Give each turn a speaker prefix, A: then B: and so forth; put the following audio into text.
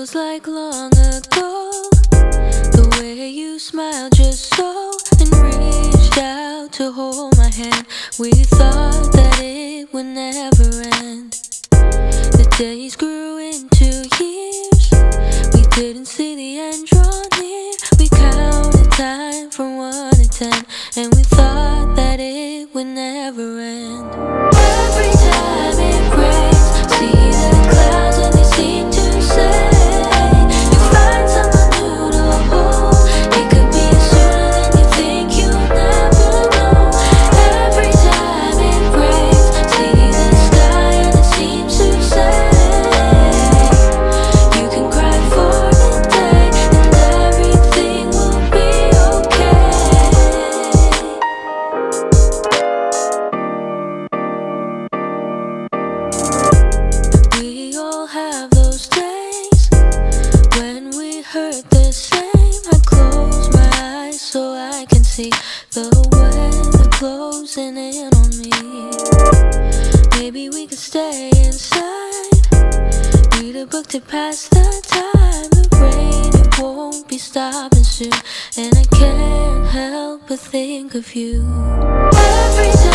A: Feels like long ago. The way you smiled just so And reached out to hold my hand. We thought that it would never end. The days grew into years. We didn't see the end draw near. We counted time from one to ten. And we thought that it would never end the weather closing in on me. Maybe we could stay inside, read a book to pass the time. The rain it won't be stopping soon, and I can't help but think of you. Every time